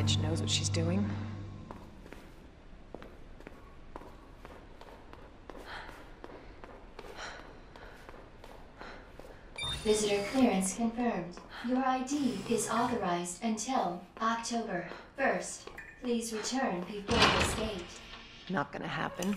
Bitch knows what she's doing. Visitor clearance confirmed. Your ID is authorized until October 1st. Please return before this date. Not gonna happen.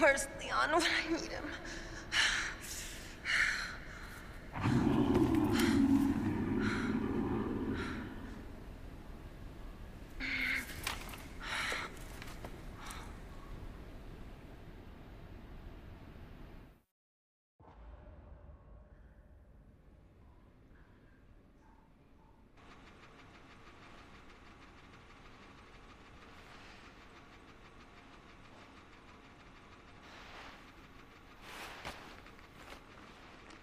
Where's Leon when I need him?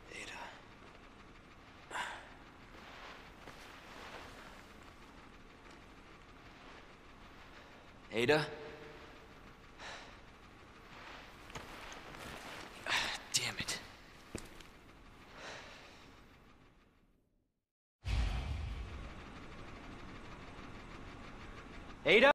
Ada. Ada? Damn it. Ada?